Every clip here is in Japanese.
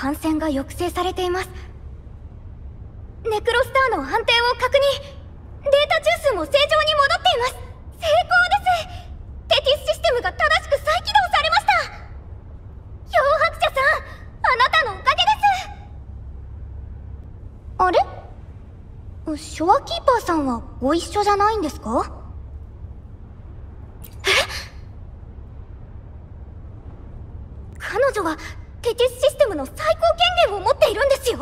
感染が抑制されています。ネクロスターの安定を確認。データ中数も正常に戻っています。成功です。テティスシステムが正しく再起動されました。漂白者さんあなたのおかげです。あれ？ショアキーパーさんはご一緒じゃないんですかえ彼女はテティスシステムの最高権限を持っているんですよ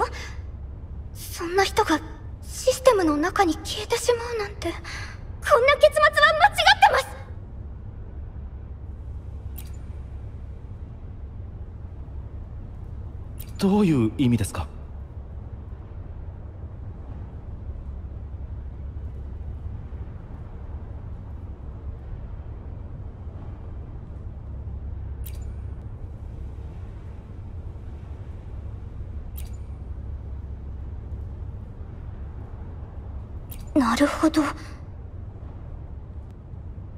そんな人がシステムの中に消えてしまうなんてこんな結末は間違ってます。どういう意味ですか？なるほど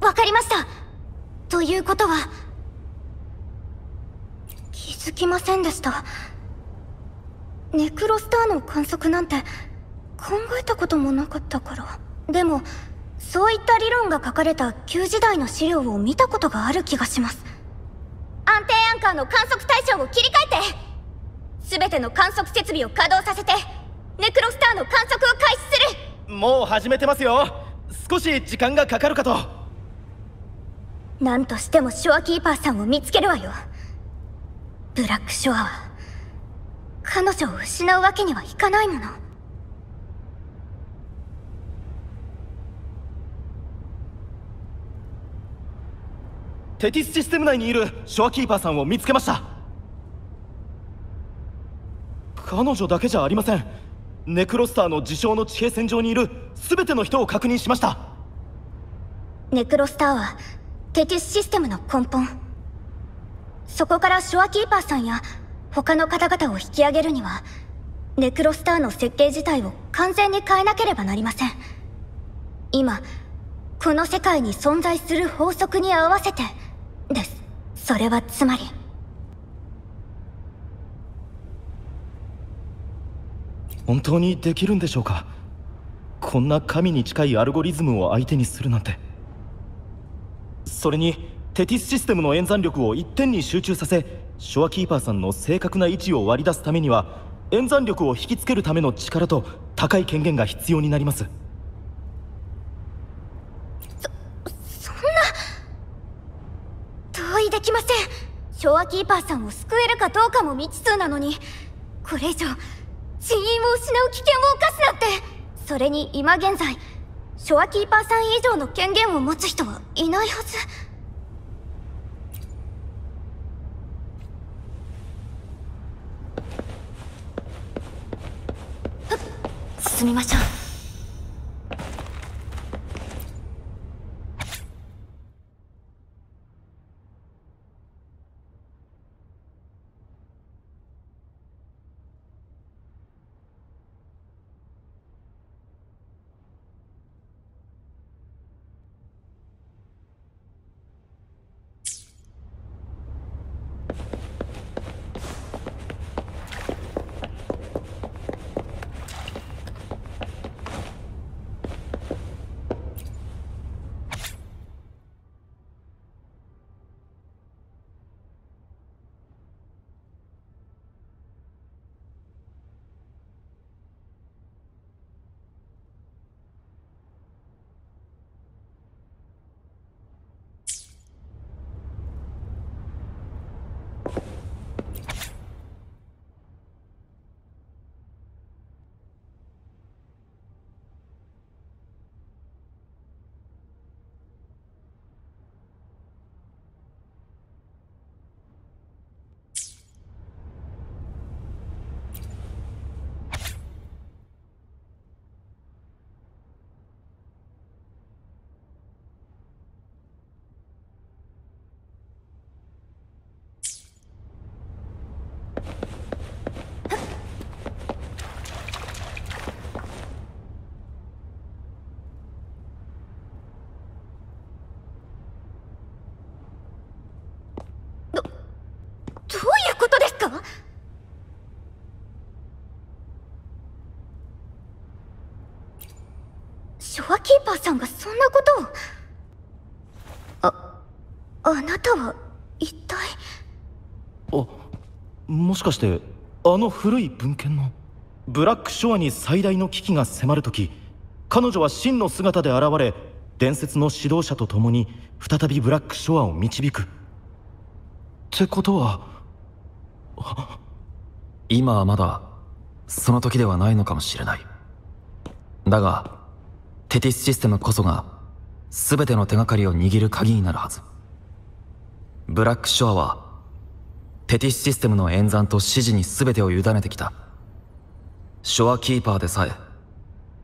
わかりましたということは。気づきませんでした。ネクロスターの観測なんて考えたこともなかったから。でもそういった理論が書かれた旧時代の資料を見たことがある気がします。安定アンカーの観測対象を切り替えて全ての観測設備を稼働させてネクロスターの観測を開始する。もう始めてますよ。少し時間がかかるかと。何としてもショアキーパーさんを見つけるわよ。ブラックショアは彼女を失うわけにはいかないもの。テティスシステム内にいるショアキーパーさんを見つけました。彼女だけじゃありません。ネクロスターの自称の地平線上にいる全ての人を確認しました。ネクロスターはテティスシステムの根本。そこからショアキーパーさんや他の方々を引き上げるにはネクロスターの設計自体を完全に変えなければなりません。今この世界に存在する法則に合わせてです。それはつまり本当にできるんでしょうか？こんな神に近いアルゴリズムを相手にするなんて。それにテティスシステムの演算力を一点に集中させショアキーパーさんの正確な位置を割り出すためには演算力を引きつけるための力と高い権限が必要になります。そそんな。同意できません。ショアキーパーさんを救えるかどうかも未知数なのにこれ以上人員を失う危険を冒すなんて。それに今現在ショアキーパーさん以上の権限を持つ人はいないはず。進みましょう。ーパーさんがそんなことを。ああなたは一体？あもしかしてあの古い文献のブラックショアに最大の危機が迫る時彼女は真の姿で現れ伝説の指導者と共に再びブラックショアを導く。ってことは今はまだその時ではないのかもしれない。だがテティスシステムこそが全ての手がかりを握る鍵になるはず。ブラックショアはテティスシステムの演算と指示に全てを委ねてきた。ショアキーパーでさえ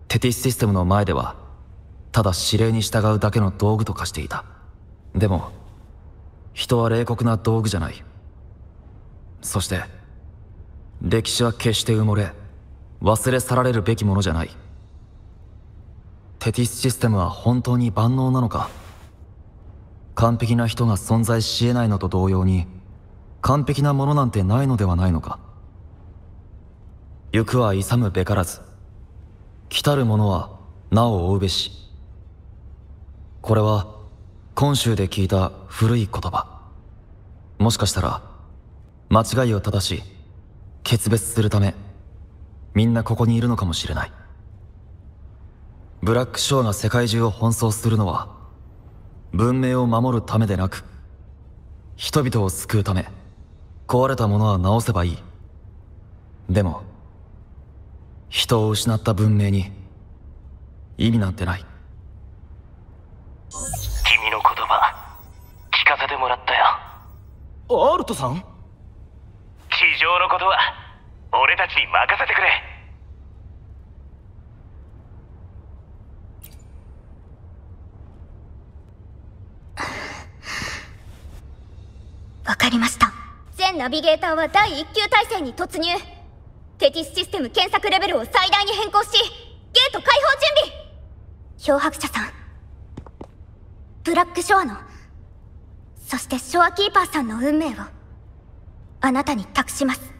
テティスシステムの前ではただ指令に従うだけの道具と化していた。でも人は冷酷な道具じゃない。そして歴史は決して埋もれ忘れ去られるべきものじゃない。テティスシステムは本当に万能なのか？完璧な人が存在し得ないのと同様に完璧なものなんてないのではないのか？行くは勇むべからず来たる者はなお追うべし。これは今週で聞いた古い言葉。もしかしたら間違いを正し決別するためみんなここにいるのかもしれない。ブラックショーが世界中を奔走するのは文明を守るためでなく人々を救うため壊れたものは直せばいい。でも人を失った文明に意味なんてない。君の言葉聞かせてもらったよ。アールトさん？地上のことは俺たちに任せてくれわかりました。全ナビゲーターは第1級体制に突入。テティスシステム検索レベルを最大に変更しゲート開放準備。漂白者さん。ブラックショアのそしてショアキーパーさんの運命をあなたに託します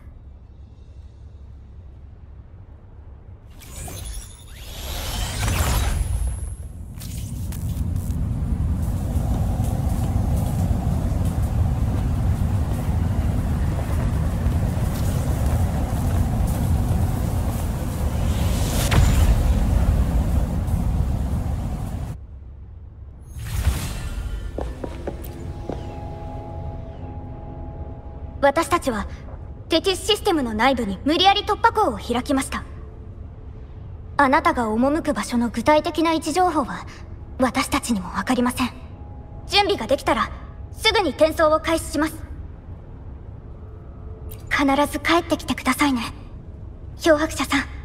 私たちはテティスシステムの内部に無理やり突破口を開きました。あなたが赴く場所の具体的な位置情報は私たちにも分かりません。準備ができたらすぐに転送を開始します。必ず帰ってきてくださいね。漂白者さん。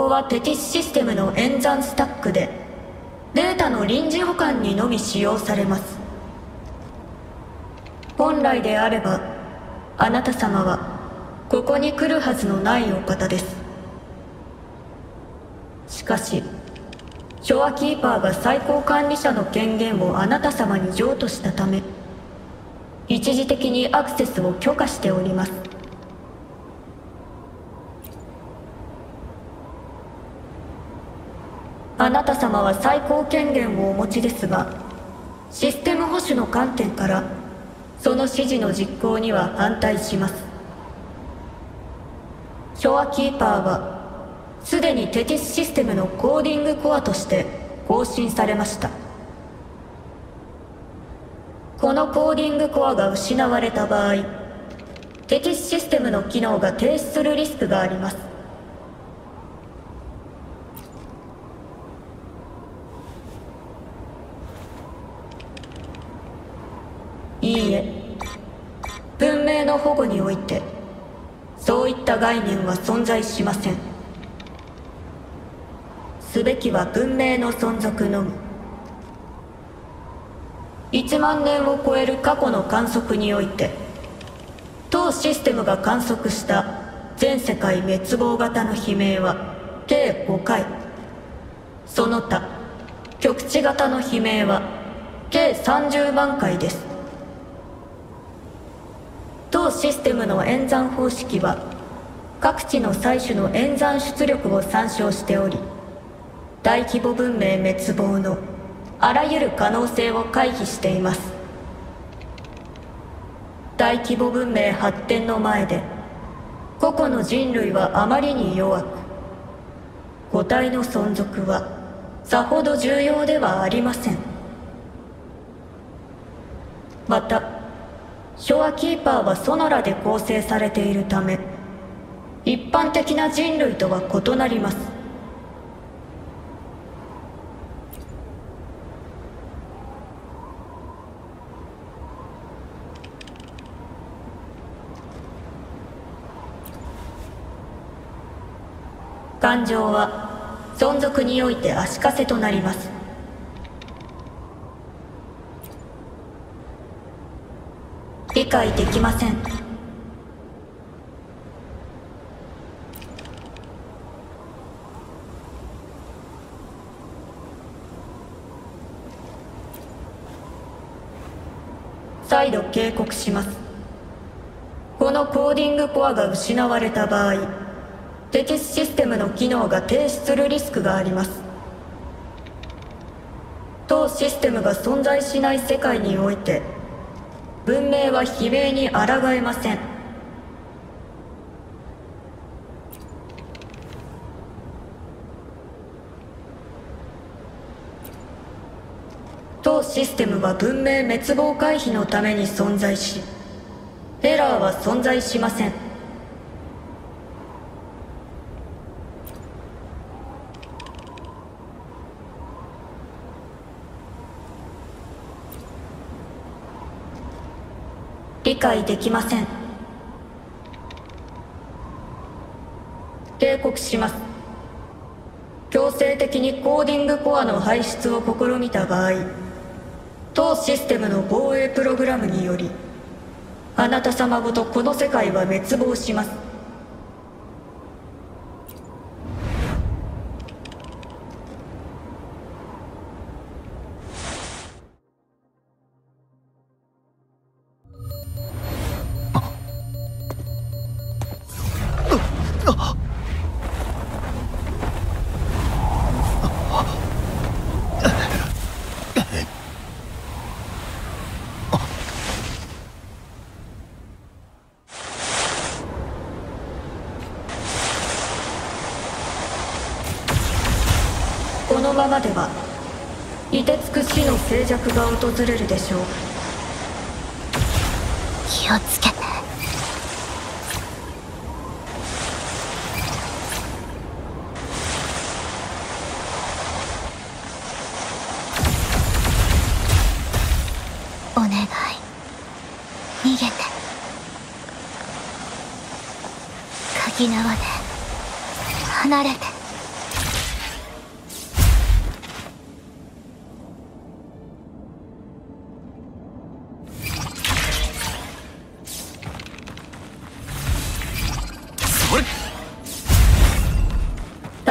こはテティスシステムの演算スタックでデータの臨時保管にのみ使用されます。本来であればあなた様はここに来るはずのないお方です。しかしショアキーパーが最高管理者の権限をあなた様に譲渡したため一時的にアクセスを許可しております。あなた様は最高権限をお持ちですがシステム保守の観点からその指示の実行には反対します。ショアキーパーはすでにテティスシステムのコーディングコアとして更新されました。このコーディングコアが失われた場合テティスシステムの機能が停止するリスクがあります。いいえ。文明の保護においてそういった概念は存在しません。すべきは文明の存続のみ。1万年を超える過去の観測において当システムが観測した全世界滅亡型の悲鳴は計5回。その他局地型の悲鳴は計30万回です。システムの演算方式は各地の採取の演算出力を参照しており大規模文明滅亡のあらゆる可能性を回避しています。大規模文明発展の前で個々の人類はあまりに弱く個体の存続はさほど重要ではありません。またショアキーパーはソノラで構成されているため一般的な人類とは異なります。感情は存続において足かせとなります理解できません。再度警告します。このコーディングコアが失われた場合テキスシステムの機能が停止するリスクがあります。当システムが存在しない世界において文明は悲鳴に抗えません。当システムは文明滅亡回避のために存在しエラーは存在しません。解できません。警告します。強制的にコーディングコアの排出を試みた場合当システムの防衛プログラムによりあなた様ごとこの世界は滅亡します。ままでは凍てつく死の静寂が訪れるでしょう。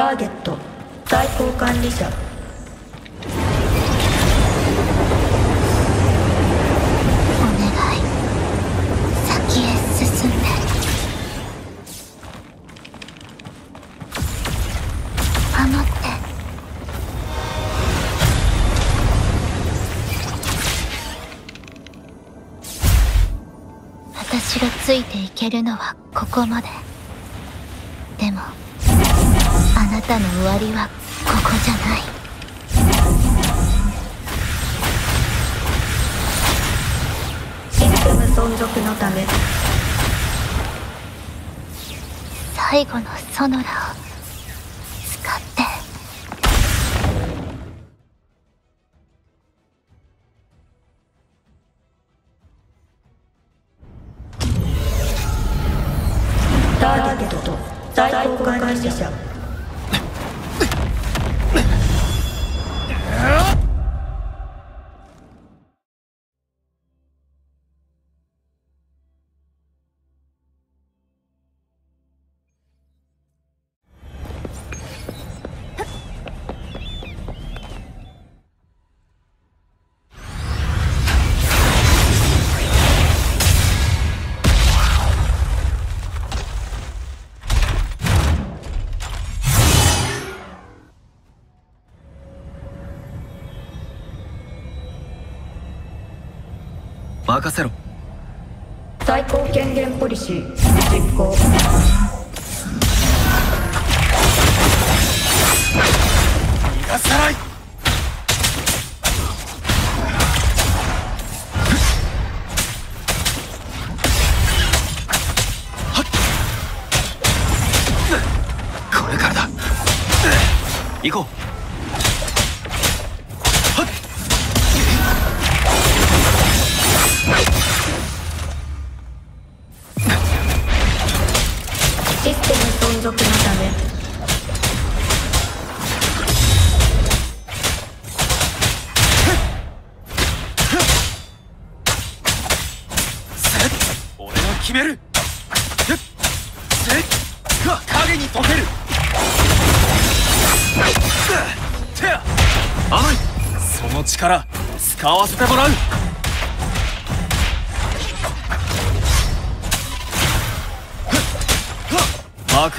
ターゲット最高管理者。お願い。先へ進んで守って。私がついていけるのはここまで。たの終わりはここじゃない。システム存続のため。最後のソノラを任せろ。最高権限ポリシー。実行逃がさない。これからだ。行こう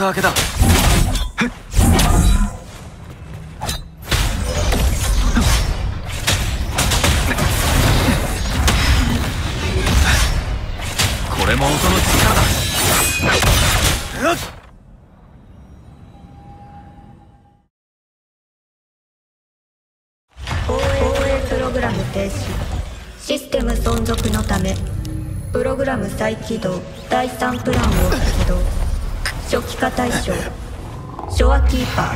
幕開けだ。これも音の力だ。よっ放映プログラム停止。システム存続のためプログラム再起動。第3プランを起動。初期化対象ショアキーパー。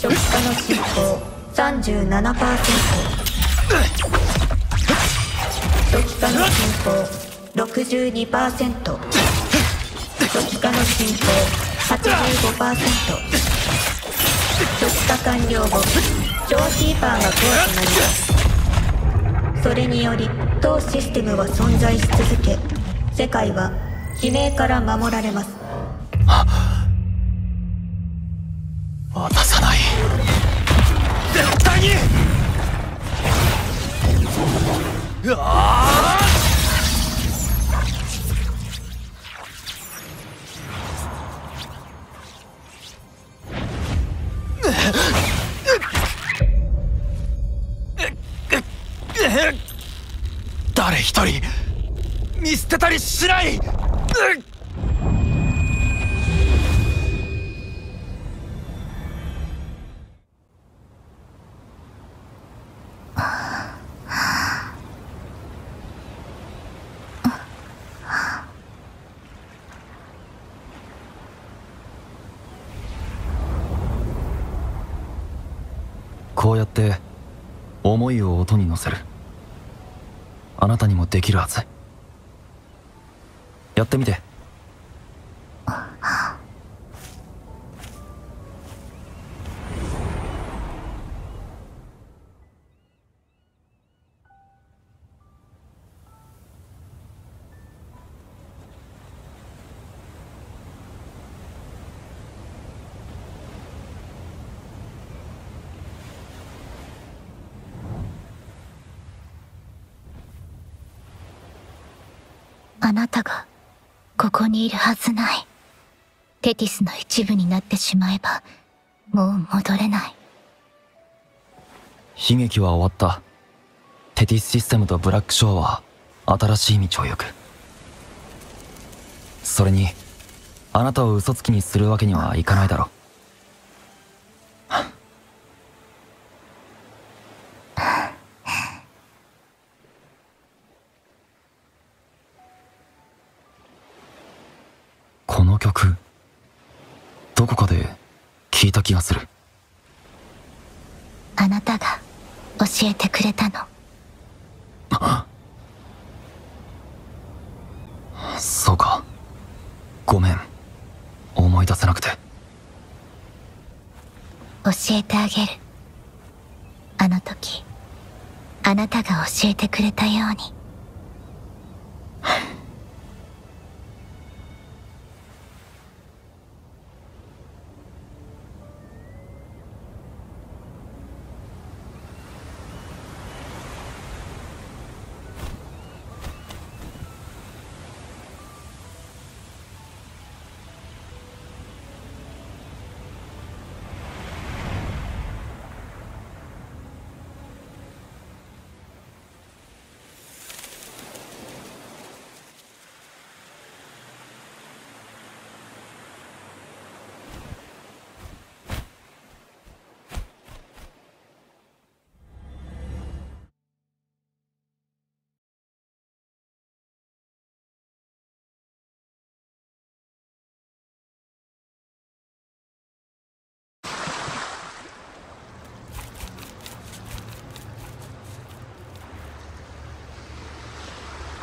初期化の進行。37%初期化の進行。62%初期化の進行。85%初期化完了後。ショアキーパーがコアとなります。それにより当システムは存在し続け世界は悲鳴から守られます。渡さない。絶対に!うわ一人見捨てたりしない。こうやって思いを音に乗せる。あなたにもできるはず。やってみて。あなたがここにいるはずない。テティスの一部になってしまえばもう戻れない。悲劇は終わった。テティスシステムとブラックショーは新しい道を行く。それにあなたを嘘つきにするわけにはいかないだろうこの曲どこかで聞いた気がするあなたが教えてくれたのそうかごめん思い出せなくて教えてあげるあの時あなたが教えてくれたように。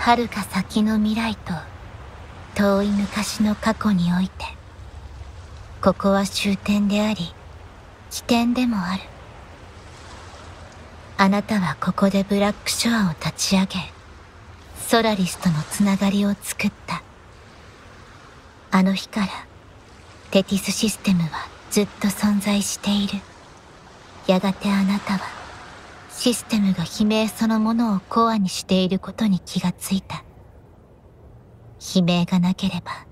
遥か先の未来と遠い昔の過去においてここは終点であり起点でもある。あなたはここでブラックショアを立ち上げソラリスとのつながりを作った。あの日からテティスシステムはずっと存在している。やがてあなたはシステムが悲鳴そのものをコアにしていることに気がついた。悲鳴がなければ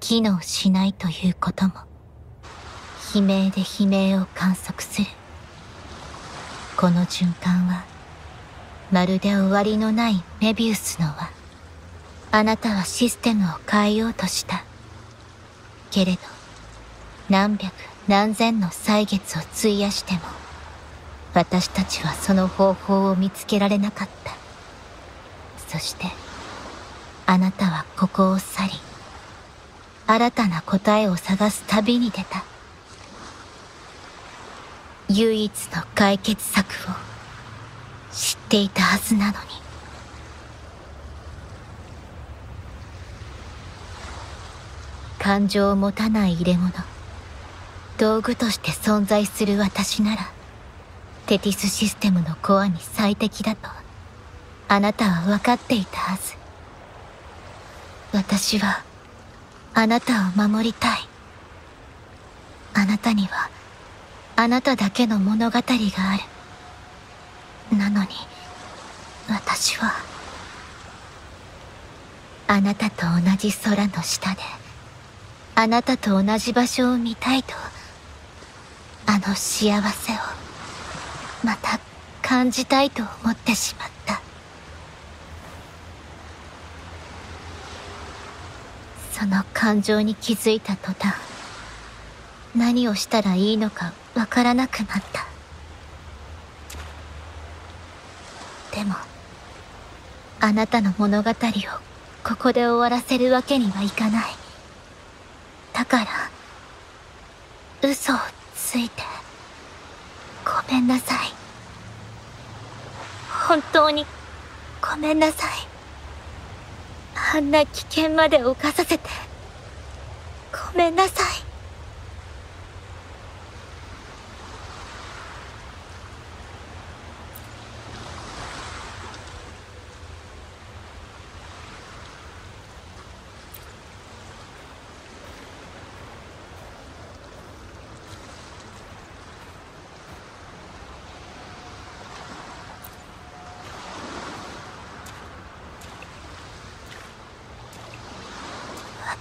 機能しないということも。悲鳴で悲鳴を観測する。この循環はまるで終わりのないメビウスの輪。あなたはシステムを変えようとした。けれど何百何千の歳月を費やしても私たちはその方法を見つけられなかった。そしてあなたはここを去り新たな答えを探す旅に出た。唯一の解決策を知っていたはずなのに。感情を持たない入れ物道具として存在する私ならテティスシステムのコアに最適だとあなたは分かっていたはず。私はあなたを守りたい。あなたにはあなただけの物語がある。なのに私はあなたと同じ空の下であなたと同じ場所を見たいとあの幸せを。また感じたいと思ってしまった。その感情に気づいた途端何をしたらいいのかわからなくなった。でもあなたの物語をここで終わらせるわけにはいかない。だから嘘をついて。めんなさい。本当にごめんなさい。あんな危険まで犯させてごめんなさい。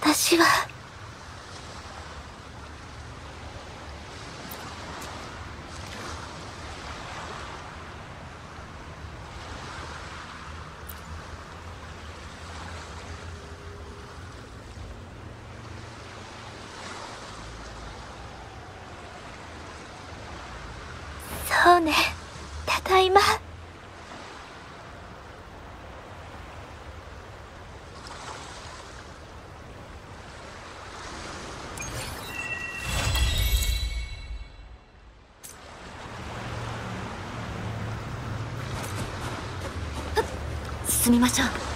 私はそうねただいま進みましょう。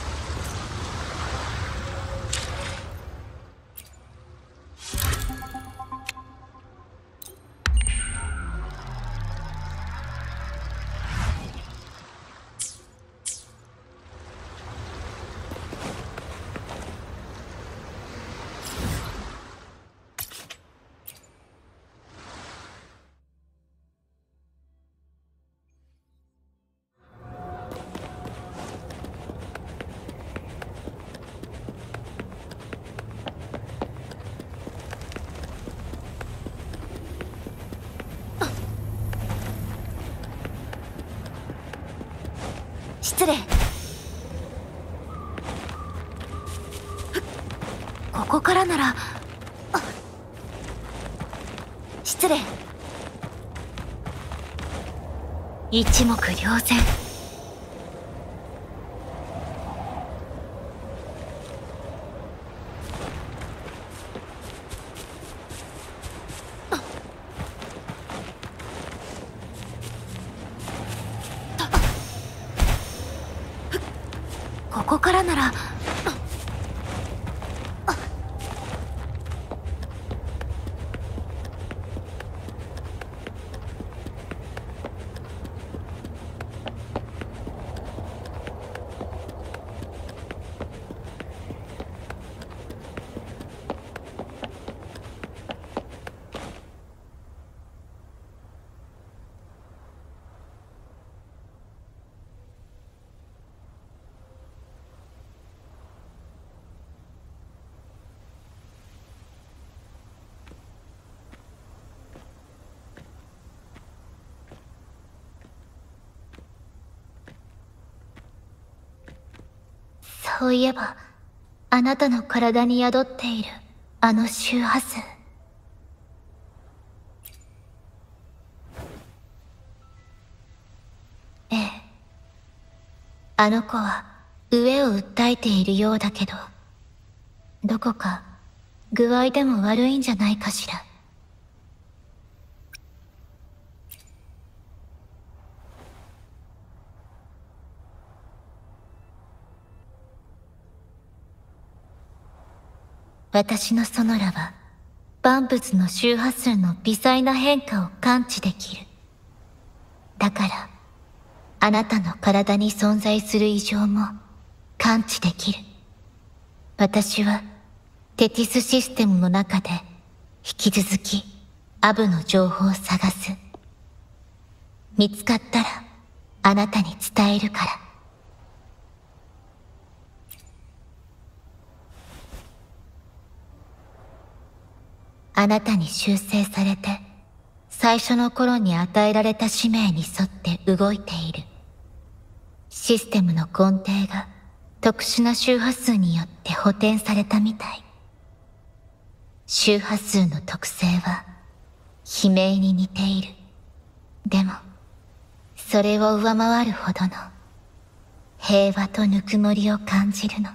失礼。ここからなら失礼。一目瞭然ここからならそういえばあなたの体に宿っているあの周波数。ええ。あの子は上を訴えているようだけどどこか具合でも悪いんじゃないかしら。私のソノラは万物の周波数の微細な変化を感知できる。だからあなたの体に存在する異常も感知できる。私はテティスシステムの中で引き続きアブの情報を探す。見つかったらあなたに伝えるから。あなたに修正されて、最初の頃に与えられた使命に沿って動いている。システムの根底が特殊な周波数によって補填されたみたい。周波数の特性は悲鳴に似ている。でも、それを上回るほどの平和とぬくもりを感じるの。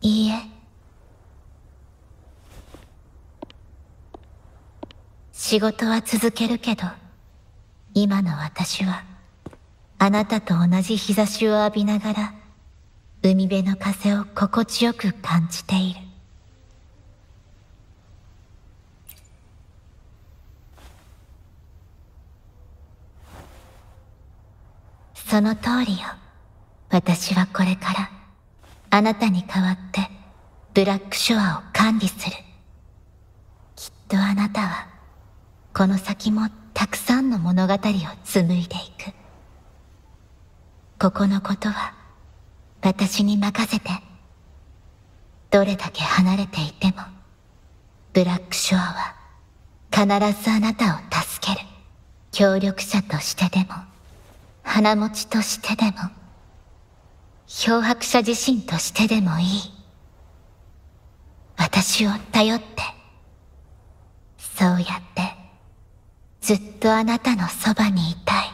いいえ。仕事は続けるけど、今の私は、あなたと同じ日差しを浴びながら、海辺の風を心地よく感じている。その通りよ。私はこれから、あなたに代わって、ブラックショアを管理する。きっとあなたは、この先もたくさんの物語を紡いでいく。ここのことは、私に任せて。どれだけ離れていても、ブラックショアは、必ずあなたを助ける。協力者としてでも、花持ちとしてでも、漂白者自身としてでもいい。私を頼って、そうやって、ずっとあなたのそばにいたい。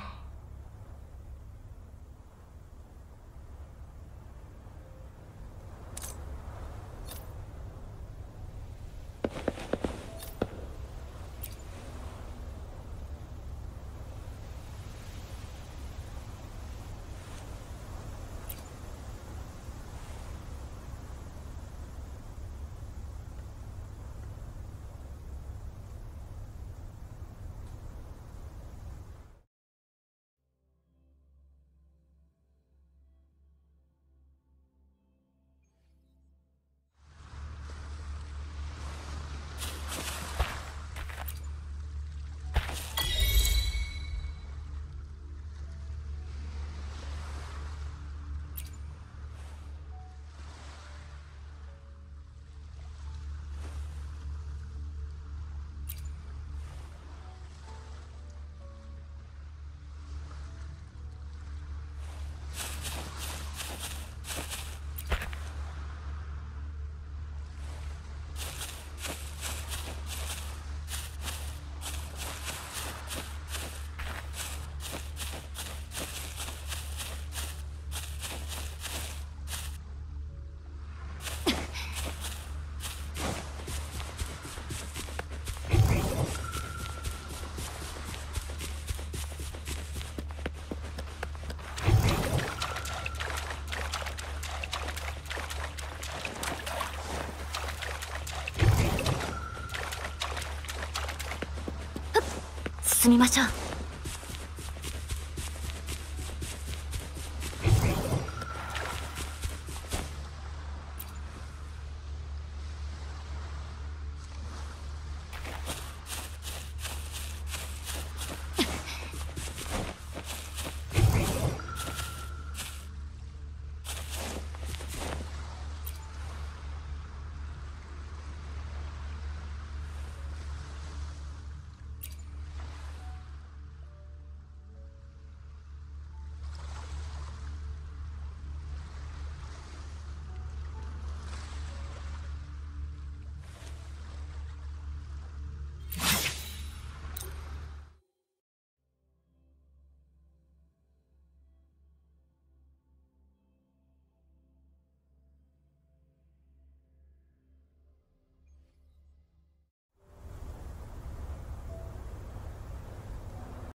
進みましょう。